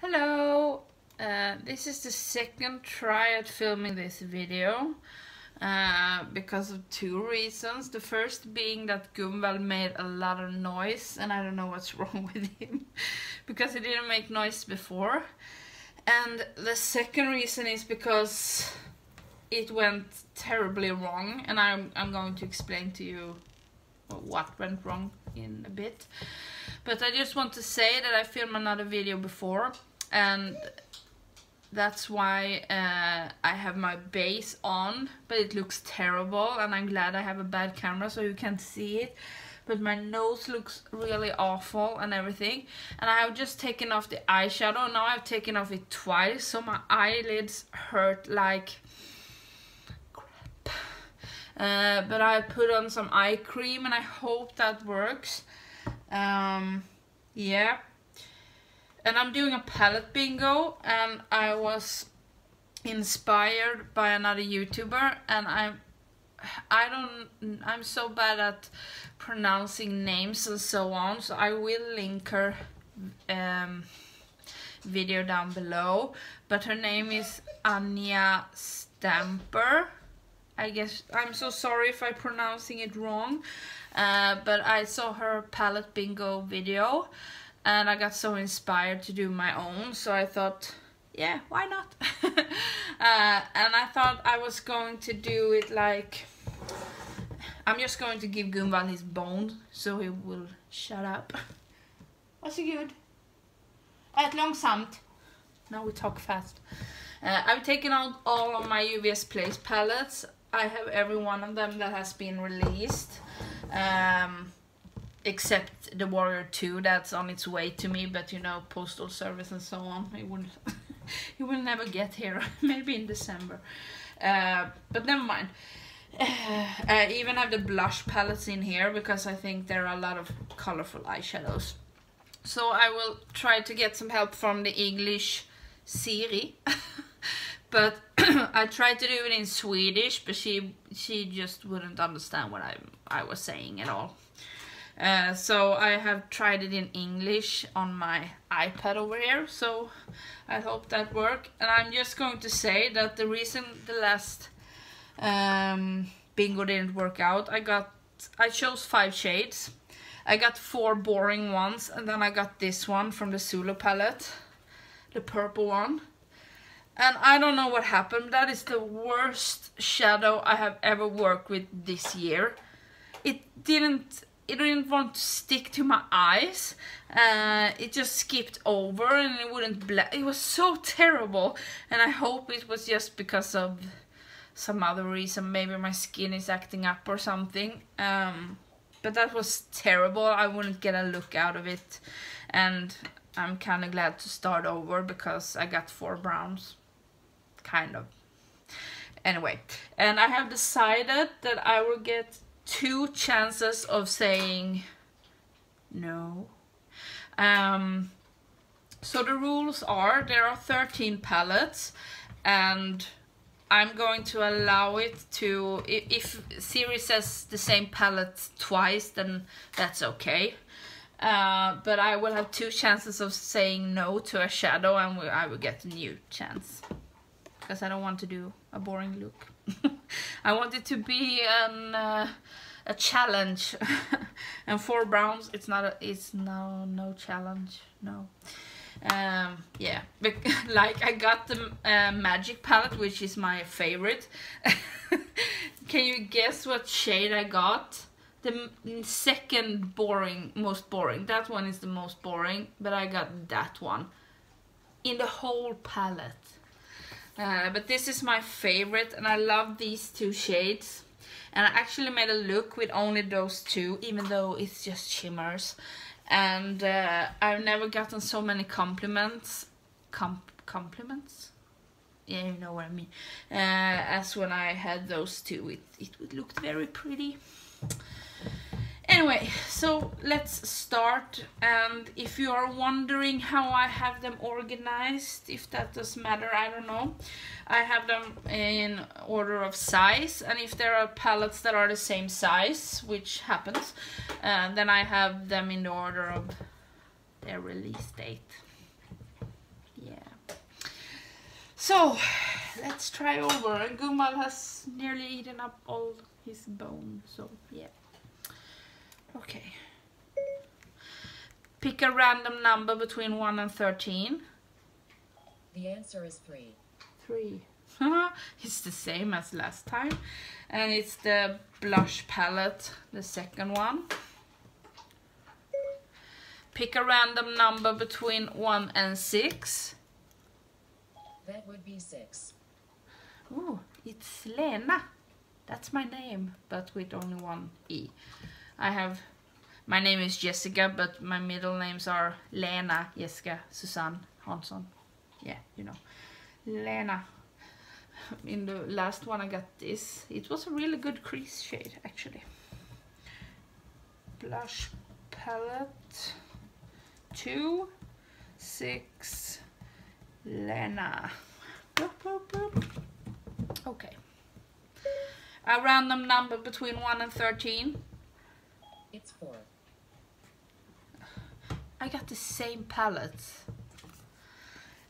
Hello! Uh, this is the second try at filming this video uh, because of two reasons. The first being that Gunvald made a lot of noise and I don't know what's wrong with him because he didn't make noise before. And the second reason is because it went terribly wrong and I'm, I'm going to explain to you what went wrong in a bit. But I just want to say that I filmed another video before and that's why uh, I have my base on but it looks terrible and I'm glad I have a bad camera so you can't see it. But my nose looks really awful and everything and I have just taken off the eyeshadow. Now I've taken off it twice so my eyelids hurt like crap. Uh, but I put on some eye cream and I hope that works. Um, yeah and I'm doing a palette bingo and I was inspired by another YouTuber and I'm I don't I'm so bad at pronouncing names and so on so I will link her um, video down below. But her name is Anya Stamper. I guess I'm so sorry if I'm pronouncing it wrong uh, but I saw her palette bingo video and I got so inspired to do my own so I thought yeah why not? Uh, and I thought I was going to do it like I'm just going to give Gunvald his bone so he will shut up. Varsågod Ät långsamt. Now we talk fast. Uh, I've taken out all of my Juvia's Place palettes. I have every one of them that has been released. Um, except the Warrior 2 that's on its way to me but you know postal service and so on it will it will never get here maybe in December. Uh, but never mind. Uh, I even have the blush palettes in here because I think there are a lot of colorful eyeshadows. So I will try to get some help from the English Siri. But I tried to do it in Swedish but she she just wouldn't understand what I I was saying at all uh, so I have tried it in English on my iPad over here, so I hope that work. And I'm just going to say that the reason the last um, bingo didn't work out, I got, I chose five shades. I got four boring ones, and then I got this one from the Zulu palette, the purple one. And I don't know what happened, that is the worst shadow I have ever worked with this year. It didn't it didn't want to stick to my eyes. Uh, it just skipped over and it wouldn't. It was so terrible. And I hope it was just because of some other reason. Maybe my skin is acting up or something. Um, but that was terrible. I wouldn't get a look out of it. And I'm kind of glad to start over because I got four browns. Kind of. Anyway, and I have decided that I will get two chances of saying no. Um, so the rules are there are 13 palettes and I'm going to allow it to, if Siri says the same palette twice, then that's okay. Uh, but I will have two chances of saying no to a shadow and I will get a new chance. Because I don't want to do a boring look. I want it to be an, uh, a challenge. and four browns, it's not a, it's no, no challenge, no. Um, yeah, like I got the uh, magic palette, which is my favorite. Can you guess what shade I got? The second boring, most boring. That one is the most boring, but I got that one in the whole palette. Uh, but this is my favorite and I love these two shades. And I actually made a look with only those two, even though it's just shimmers. And uh, I've never gotten so many compliments. Com compliments? Yeah, you know what I mean. Uh, as when I had those two, it, it looked very pretty. Anyway, so let's start. And if you are wondering how I have them organized, if that does matter, I don't know. I have them in order of size. And if there are palettes that are the same size, which happens, uh, then I have them in the order of their release date. Yeah. So, let's try over. And Gumal has nearly eaten up all his bone, so yeah. Okay. Pick a random number between 1 and 13. The answer is 3. 3. it's the same as last time. And it's the blush palette, the second one. Pick a random number between 1 and 6. That would be 6. Ooh, it's Lena. That's my name, but with only one E. I have, my name is Jessica, but my middle names are Lena, Jessica, Susanne, Hansson. Yeah, you know. Lena. In the last one I got this. It was a really good crease shade, actually. Blush palette. Two, six, Lena. Okay. A random number between 1 and 13. It's 4. I got the same palette.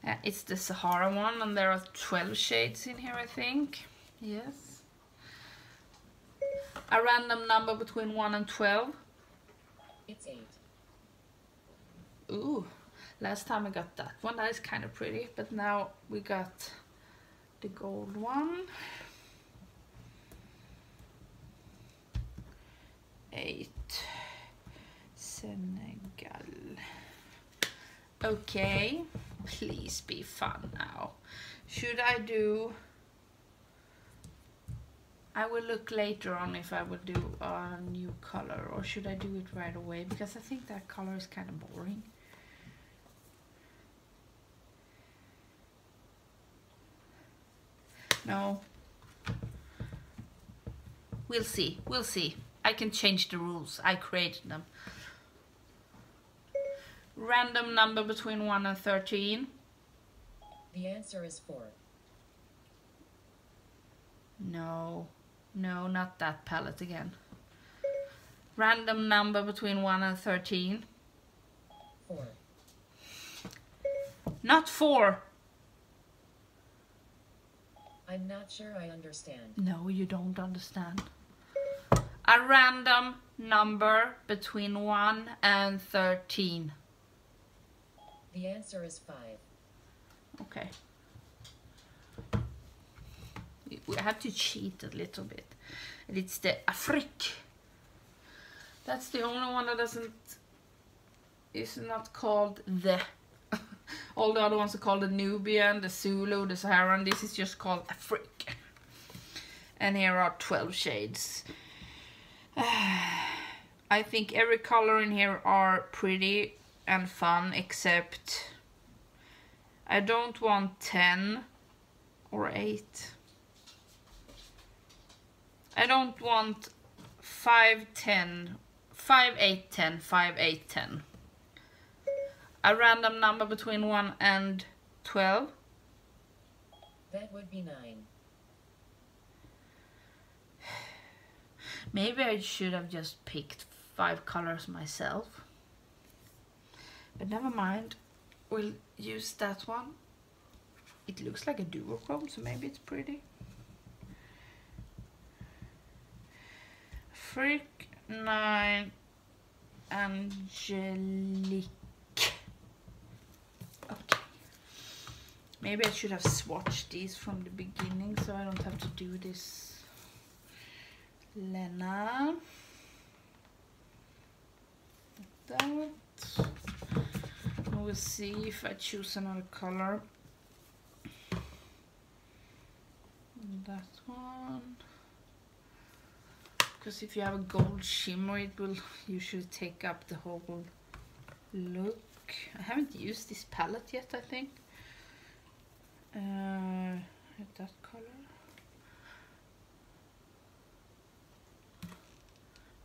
Uh, it's the Sahara one and there are 12 shades in here I think. Yes. A random number between 1 and 12. It's 8. Ooh, last time I got that one. That is kind of pretty, but now we got the gold one. Eight. Senegal. Okay, please be fun now. Should I do... I will look later on if I will do a new color or should I do it right away because I think that color is kind of boring. No. We'll see. We'll see. I can change the rules. I created them. Random number between 1 and 13. The answer is 4. No. No, not that palette again. Random number between 1 and 13. 4. Not 4. I'm not sure I understand. No, you don't understand. A random number between 1 and 13. The answer is 5. Okay. We have to cheat a little bit. And it's the Afrique. That's the only one that doesn't is not called the all the other ones are called the Nubian, the Zulu, the Saharan. This is just called Afrique. And here are 12 shades. I think every color in here are pretty and fun except I don't want 10 or 8. I don't want 5, 10, 5, 8, 10, 5, 8, 10 a random number between 1 and 12. That would be 9. Maybe I should have just picked five colors myself. But never mind. We'll use that one. It looks like a duochrome, so maybe it's pretty. Freak 9 Angelique. Okay. Maybe I should have swatched these from the beginning so I don't have to do this. Lena. That. We'll see if I choose another color. That one. Because if you have a gold shimmer it will usually take up the whole look. I haven't used this palette yet I think. Uh, that color.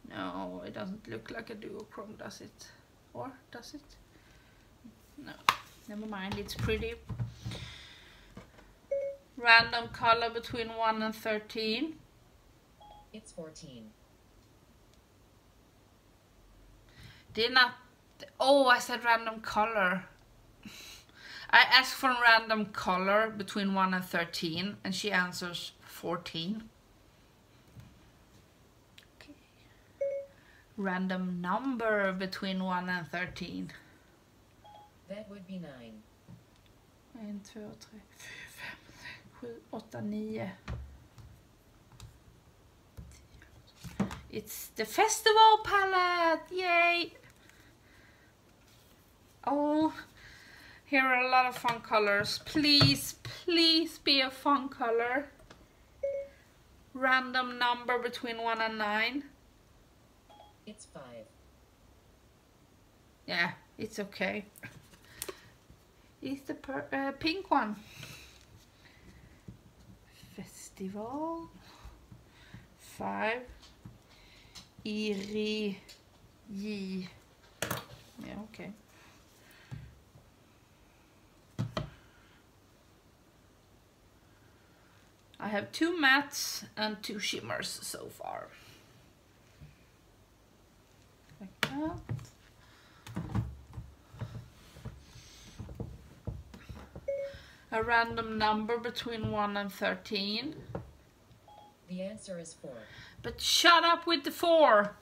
No, it doesn't look like a duochrome, does it? Or does it? No, never mind, it's pretty. Random color between 1 and 13. It's 14. Did not... Oh, I said random color. I asked for a random color between 1 and 13 and she answers 14. Random number between 1 and 13. That would be 9. 1, 2, 3, 4, 5, 6, 7, 8, 9. It's the festival palette! Yay! Oh, here are a lot of fun colors. Please, please be a fun color. Random number between 1 and 9. It's 5. Yeah, it's okay. It's the per uh, pink one. Festival. 5. Iri. J. Yeah, okay. I have two mattes and two shimmers so far. Like that. A random number between 1 and 13. The answer is 4. But shut up with the 4.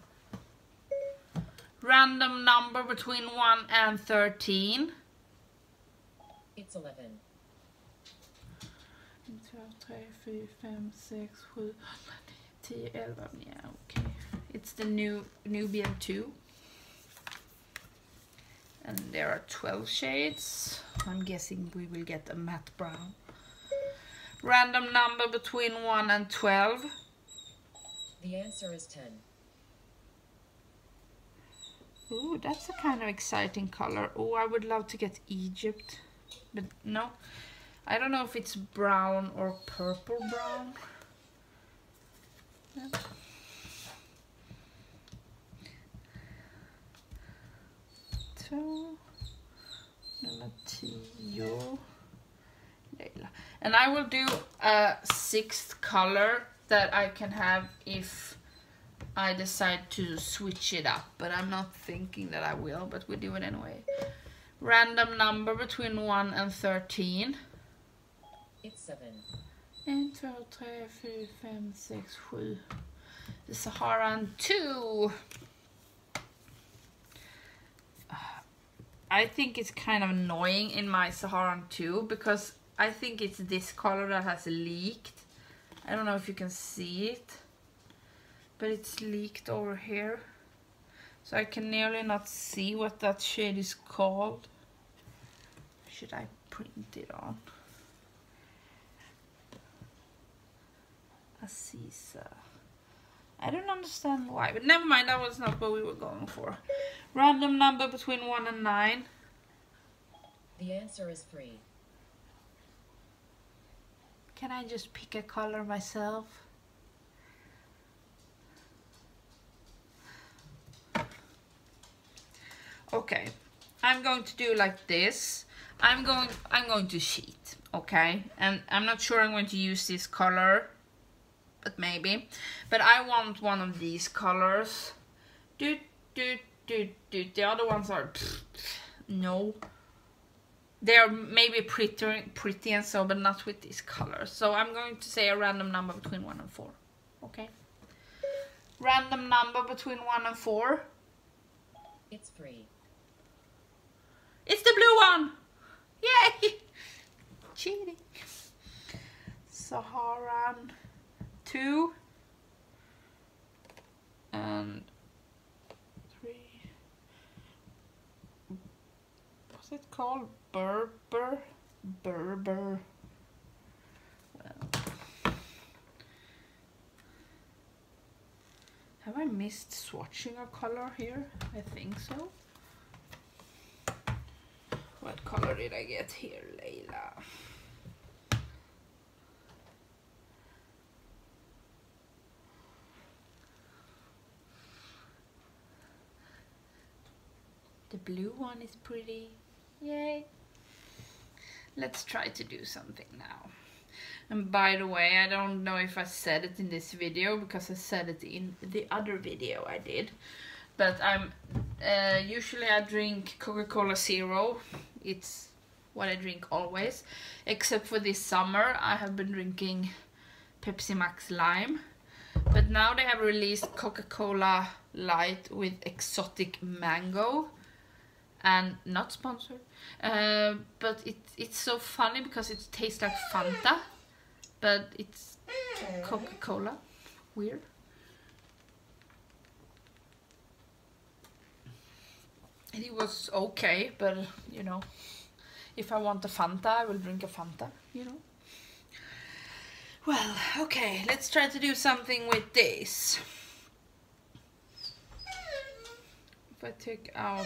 Random number between 1 and 13. It's 11. 1, 2, 3, 4, 5, 6, 7, 10, 11. Yeah, okay. It's the new Nubian 2. And there are 12 shades. I'm guessing we will get a matte brown. Random number between 1 and 12. The answer is 10. Ooh, that's a kind of exciting color. Oh, I would love to get Egypt. But no, I don't know if it's brown or purple brown. Yeah. So, nummer 10. And I will do a sixth color that I can have if I decide to switch it up. But I'm not thinking that I will, but we do it anyway. Random number between 1 and 13. It's 7. 1, 2, 3, 4, 5, 6, 7. The Saharan 2. I think it's kind of annoying in my Saharan 2 because I think it's this color that has leaked. I don't know if you can see it, but it's leaked over here. So I can nearly not see what that shade is called. Should I print it on? Assisa. I don't understand why, but never mind, that was not what we were going for. Random number between 1 and 9. The answer is 3. Can I just pick a color myself? Okay, I'm going to do like this. I'm going I'm going to sheet, okay? And I'm not sure I'm going to use this color, but maybe. But I want one of these colors. Do do do do. The other ones are pfft, no. They are maybe pretty, pretty and so, but not with these colors. So I'm going to say a random number between 1 and 4. Okay? Random number between 1 and 4. It's 3. It's the blue one! Yay! Cheating. Saharan 2. And 3. What's it called? Berber? Berber. Well. Have I missed swatching a color here? I think so. What color did I get here, Leila? Blue one is pretty. Yay. Let's try to do something now. And by the way, I don't know if I said it in this video because I said it in the other video I did. But I'm uh, usually I drink Coca-Cola Zero. It's what I drink always. Except for this summer, I have been drinking Pepsi Max Lime. But now they have released Coca-Cola Light with exotic mango. And not sponsored. Uh, but it, it's so funny because it tastes like Fanta. But it's Coca-Cola. Weird. And it was okay, but you know, if I want a Fanta, I will drink a Fanta, you know. Well, okay, let's try to do something with this. If I take out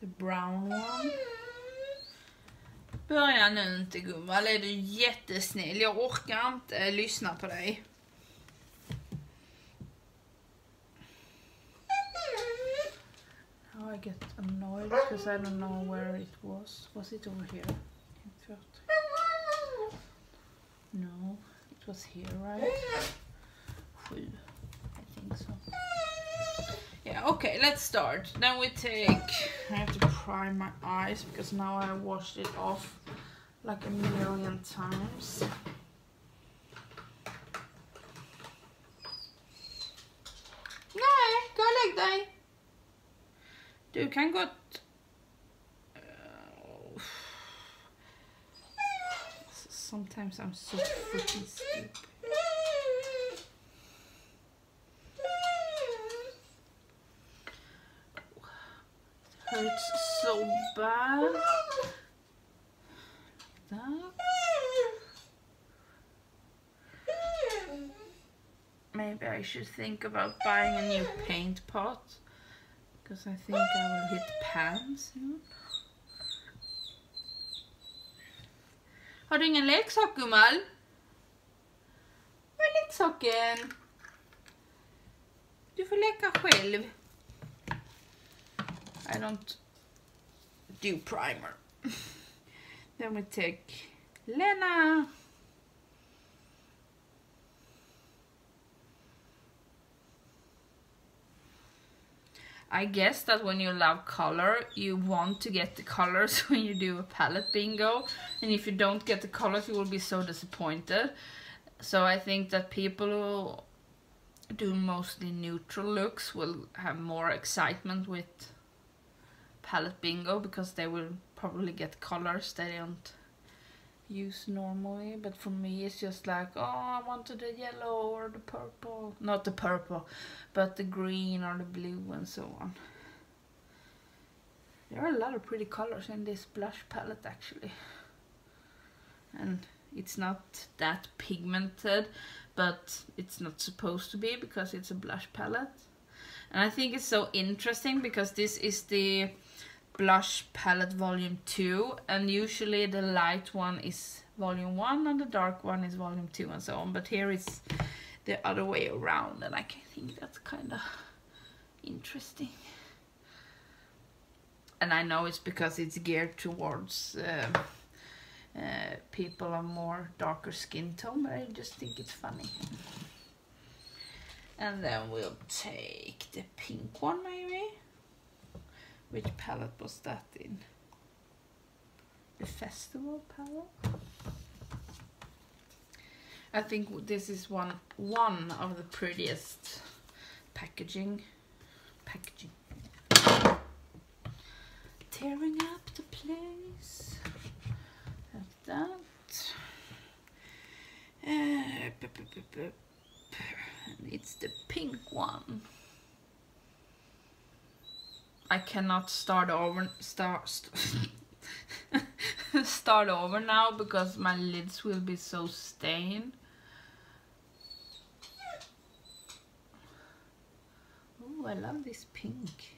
the brown one. Börja nu inte gumman, är du jättesnäll. Jag orkar inte lyssna på dig. Now I get annoyed because I don't know where it was. Was it over here? No, it was here, right? Sju. Okay, let's start. Then we take... I have to prime my eyes because now I washed it off like a million times. Gå och lägg dig. Du kan gott... Uh, sometimes I'm so freaking stupid. It hurts so bad. Like that. Maybe I should think about buying a new paint pot. Because I think I will hit pan soon. Har du ingen leksak gummal? Var är leksaken? Du får leka själv. I don't do primer. Then we take Lena. I guess that when you love color, you want to get the colors when you do a palette bingo. And if you don't get the colors, you will be so disappointed. So I think that people who do mostly neutral looks will have more excitement with palette bingo because they will probably get colors they don't use normally but for me it's just like oh I wanted the yellow or the purple. Not the purple but the green or the blue and so on. There are a lot of pretty colors in this blush palette actually. And it's not that pigmented but it's not supposed to be because it's a blush palette. And I think it's so interesting because this is the blush palette volume 2 and usually the light one is volume 1 and the dark one is volume 2 and so on but here it's the other way around and I think that's kind of interesting. And I know it's because it's geared towards uh, uh, people of more darker skin tone but I just think it's funny. And then we'll take the pink one maybe which palette was that in? The festival palette? I think this is one one of the prettiest packaging packaging. Tearing up the place. Like that. Uh, it's the pink one I cannot start over start st start over now because my lids will be so stained. Oh, I love this pink.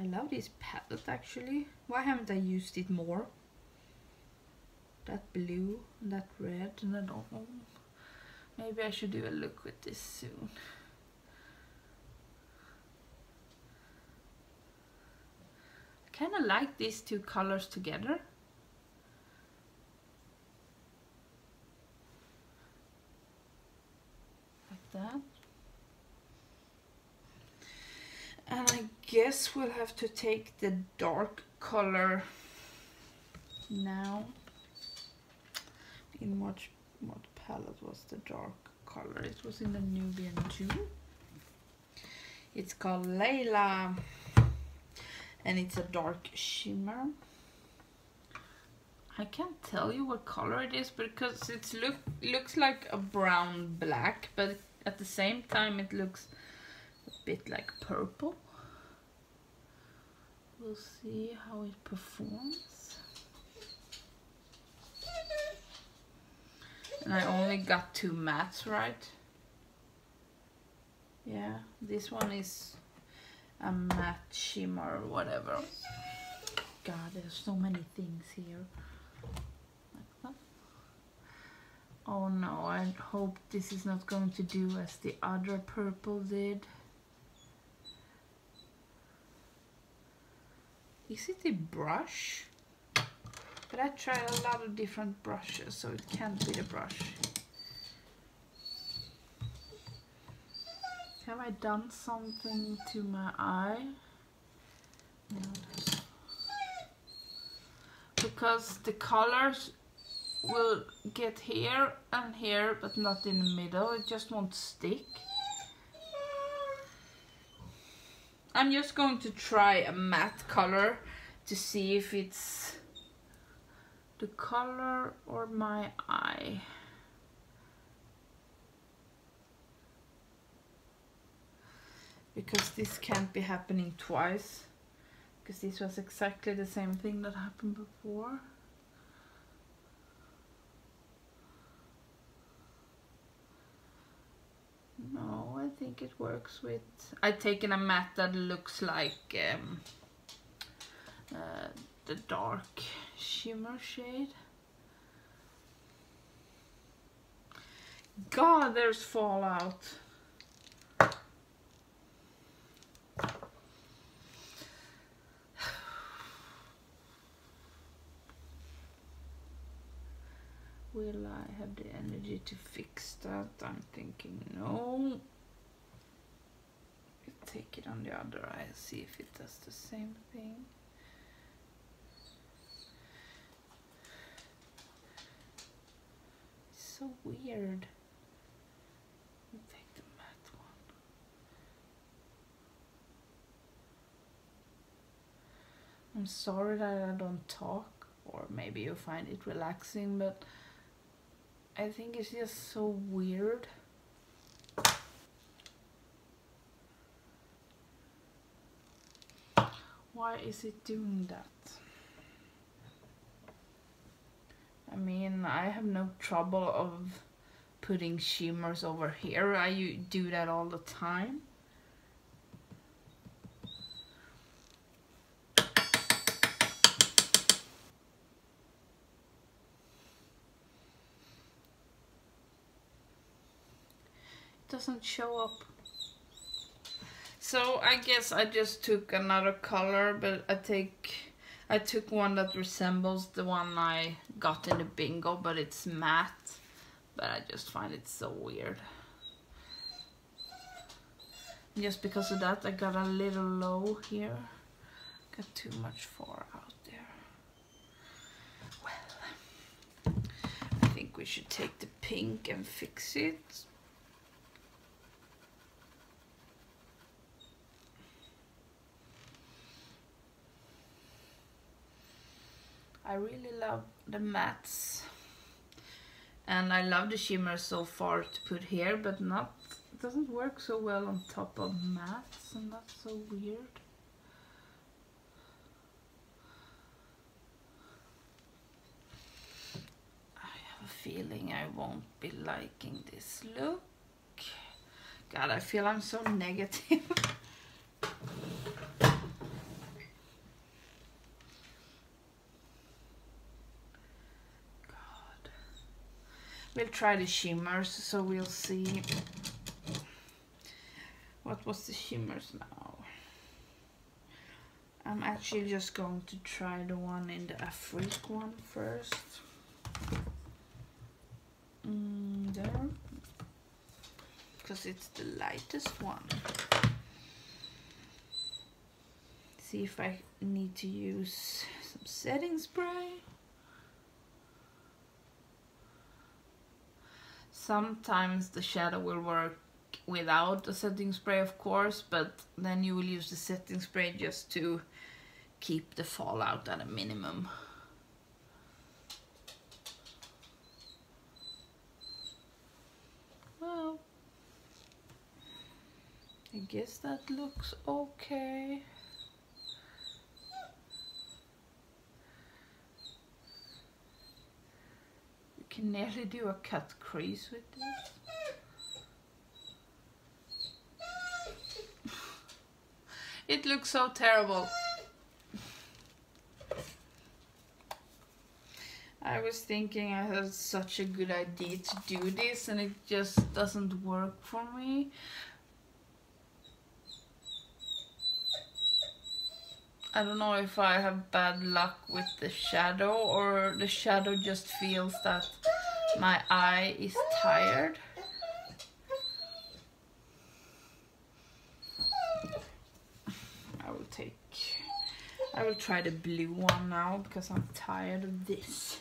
I love this palette actually. Why haven't I used it more? That blue, that red, and I don't know. Maybe I should do a look with this soon. Kind of like these two colors together. Like that. And I guess we'll have to take the dark color now. In what what palette was the dark color? It was in the Nubian 2. It's called Layla and it's a dark shimmer. I can't tell you what color it is because it look looks like a brown black, but at the same time it looks a bit like purple. We'll see how it performs. And I only got two mattes right. Yeah, this one is a matte shimmer or whatever. God, there's so many things here. Like. Oh no, I hope this is not going to do as the other purple did. Is it a brush? But I tried a lot of different brushes, so it can't be the brush. Have I done something to my eye? Because the colors will get here and here, but not in the middle. It just won't stick. I'm just going to try a matte color to see if it's the color or my eye. Because this can't be happening twice. Because this was exactly the same thing that happened before. No, I think it works with... I've taken a mat that looks like um, uh, the dark shimmer shade. God, there's fallout. Will I have the energy to fix that? I'm thinking no. Take it on the other eye, see if it does the same thing. So weird. Take the matte one. I'm sorry that I don't talk, or maybe you find it relaxing, but I think it's just so weird. Why is it doing that? I mean, I have no trouble of putting shimmers over here. I do that all the time. Doesn't show up. So I guess I just took another color, but I take I took one that resembles the one I got in the bingo, but it's matte. But I just find it so weird. Just because of that, I got a little low here. Got too much far out there. Well, I think we should take the pink and fix it. I really love the mattes and I love the shimmer so far to put here but not it doesn't work so well on top of mattes and that's so weird. I have a feeling I won't be liking this look. God I feel I'm so negative We'll try the shimmers, so we'll see. What was the shimmers now? I'm actually just going to try the one in the Afrique one first. Mm. Because it's the lightest one. see if I need to use some setting spray. Sometimes the shadow will work without the setting spray of course, but then you will use the setting spray just to keep the fallout at a minimum. Well, I guess that looks okay. Nearly do a cut crease with this. It looks so terrible. I was thinking I had such a good idea to do this and it just doesn't work for me. I don't know if I have bad luck with the shadow or the shadow just feels that my eye is tired. I will take, I will try the blue one now because I'm tired of this.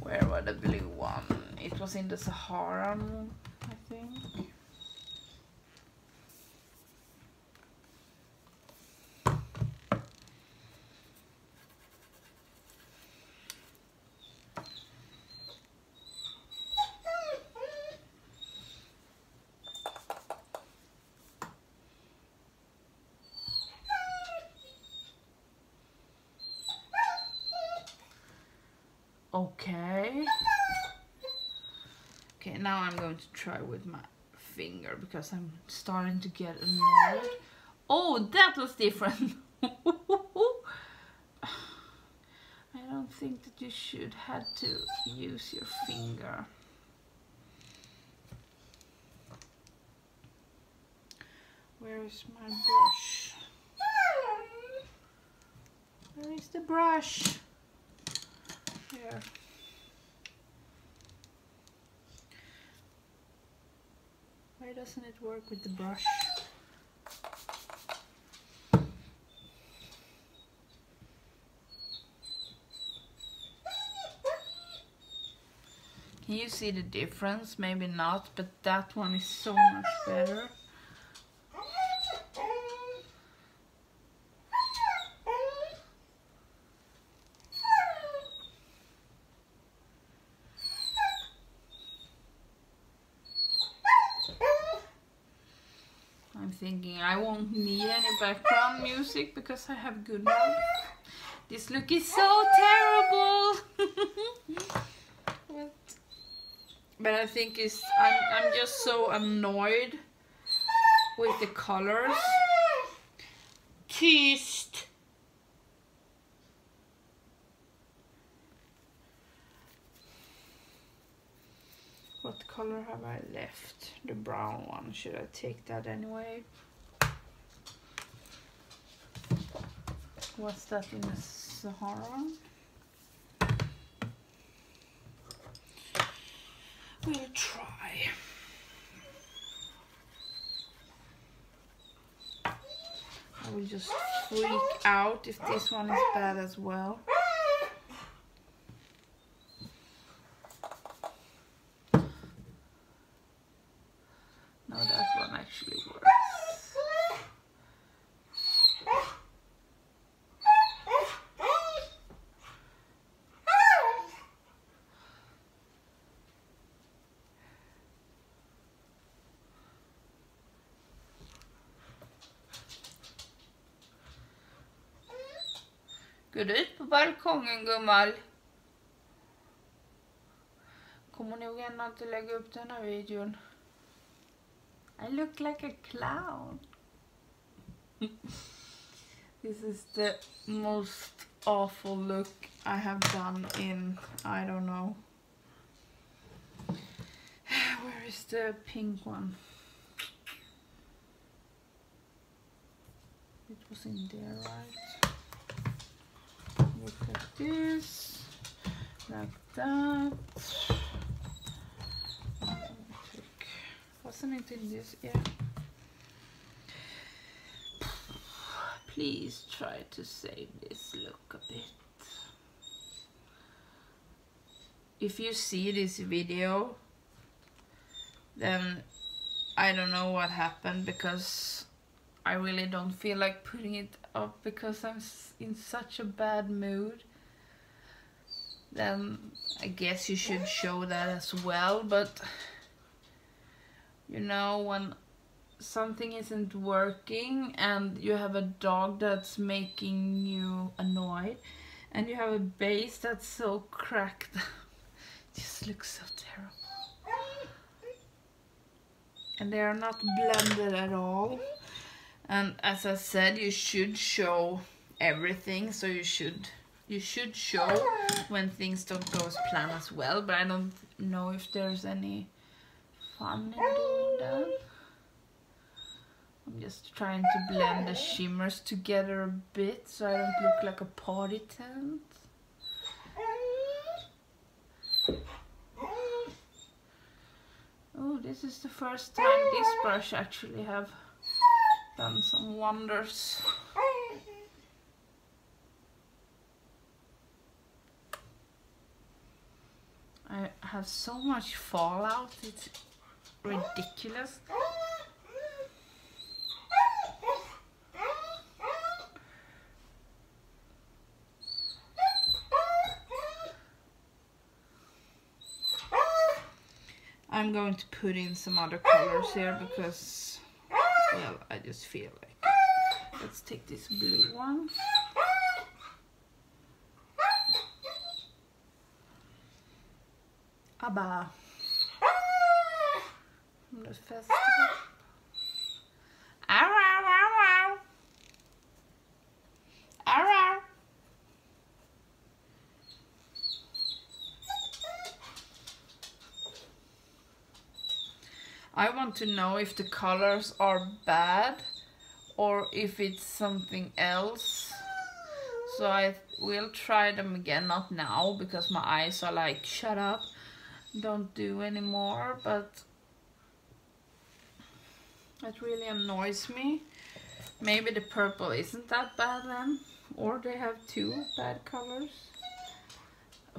Where were the blue one? It was in the Sahara, I think. Okay. Okay, now I'm going to try with my finger because I'm starting to get annoyed. Oh, that was different. I don't think that you should have to use your finger. Where is my brush? Where is the brush? Here. Why doesn't it work with the brush? Can you see the difference? Maybe not, but that one is so much better. Thinking I won't need any background music because I have good one. This look is so terrible. but, I think it's I'm I'm just so annoyed with the colors. Tyst. What color have I left? The brown one. Should I take that anyway? What's that in the Sahara? We'll try. I will just freak out if this one is bad as well. Går du ut på balkongen gumman? Kommer nog ändå inte lägga upp den här videon. I look like a clown. this is the most awful look I have done in, I don't know. Where is the pink one? It was in there, right? Like this, like that. In this? Yeah. Please try to save this look a bit. If you see this video, then I don't know what happened because I really don't feel like putting it up because I'm in such a bad mood. Then I guess you should show that as well, but you know, when something isn't working and you have a dog that's making you annoyed and you have a base that's so cracked just looks so terrible and they are not blended at all and as I said you should show everything. So you should you should show when things don't go as planned as well. But I don't know if there's any fun in doing that. I'm just trying to blend the shimmers together a bit so I don't look like a party tent. Oh, this is the first time this brush actually have done some wonders. I have so much fallout, it's ridiculous. I'm going to put in some other colors here because, well, I just feel like it. Let's take this blue one. ABBA. The festival. I want to know if the colors are bad or if it's something else. So I will try them again, not now, because my eyes are like, shut up, don't do anymore, but that really annoys me. Maybe the purple isn't that bad then, or they have two bad colors.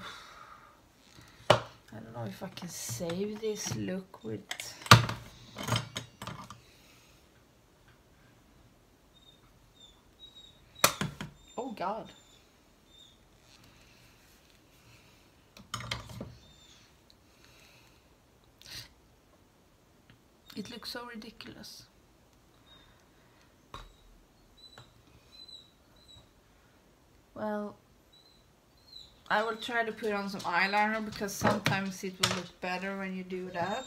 I don't know if I can save this look with God. It looks so ridiculous. Well, I will try to put on some eyeliner because sometimes it will look better when you do that.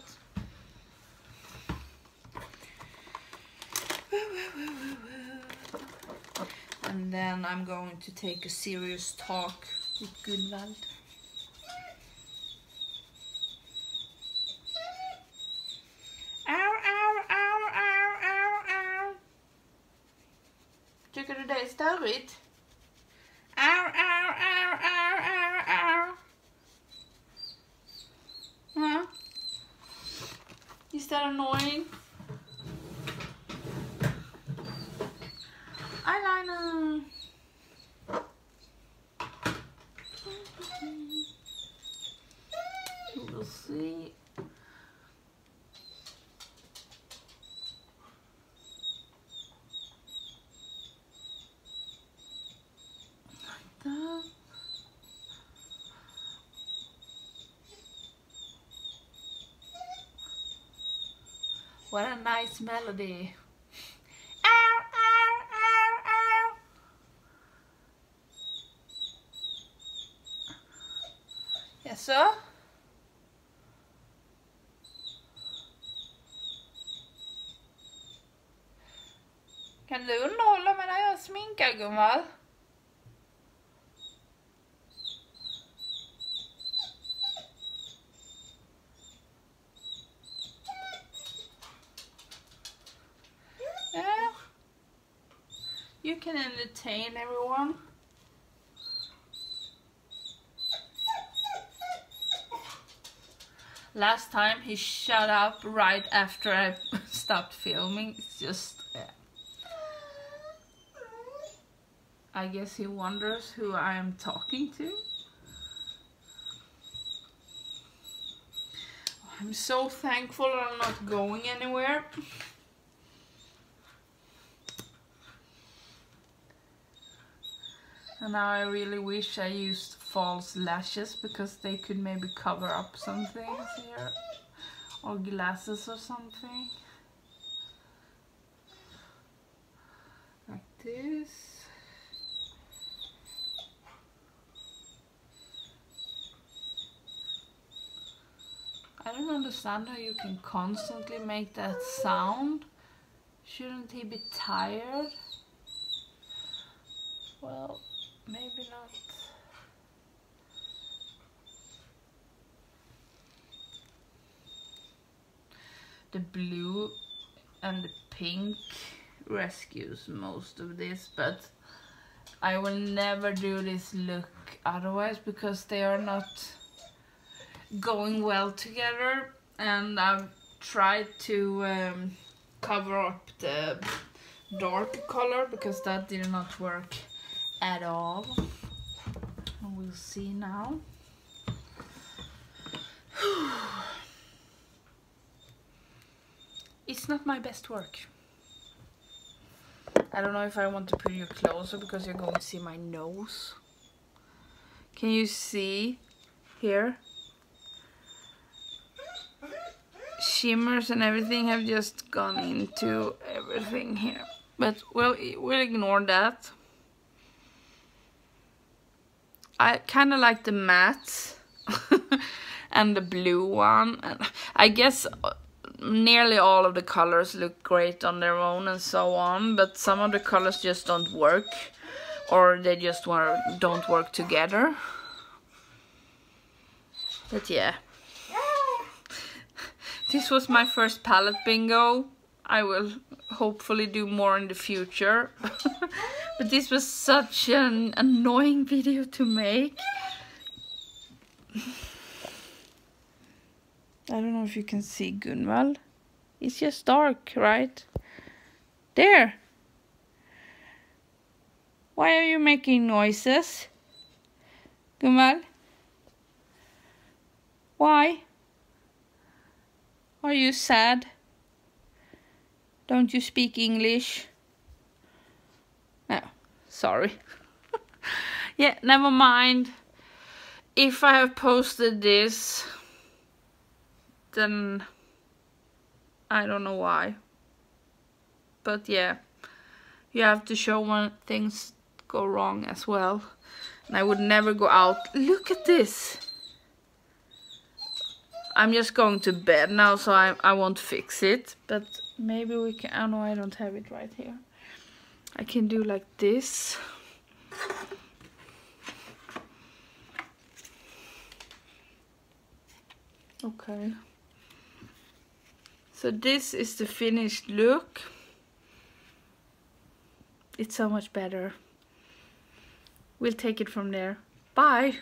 And then I'm going to take a serious talk with Gunvald. Ow, ow, ow, ow, ow, ow. Tycker du det är störigt? What a nice melody. Jaså? Kan du underhålla medan jag sminkar gumman? Can entertain everyone. Last time he shut up right after I stopped filming. It's just... I guess he wonders who I am talking to. I'm so thankful I'm not going anywhere. And now I really wish I used false lashes because they could maybe cover up some things here. Or glasses or something. Like this. I don't understand how you can constantly make that sound. Shouldn't he be tired? Well, maybe not. The blue and the pink rescues most of this, but I will never do this look otherwise because they are not going well together and I've tried to um, cover up the dark color because that did not work at all. We'll see now. it's not my best work. I don't know if I want to put you closer because you're going to see my nose. Can you see here? Shimmers and everything have just gone into everything here. But we'll, we'll ignore that. I kind of like the matte and the blue one. And I guess uh, nearly all of the colors look great on their own and so on, but some of the colors just don't work or they just don't work together. But yeah. This was my first palette bingo. I will hopefully do more in the future. but this was such an annoying video to make. I don't know if you can see Gunvald. It's just dark, right? There! Why are you making noises? Gunvald? Why? Are you sad? Don't you speak English? No, sorry. yeah, never mind. If I have posted this, then I don't know why. But yeah, you have to show when things go wrong as well. And I would never go out. Look at this. I'm just going to bed now, so I, I won't fix it. But maybe we can... Oh no, I don't have it right here. I can do like this. Okay. So this is the finished look. It's so much better. We'll take it from there. Bye!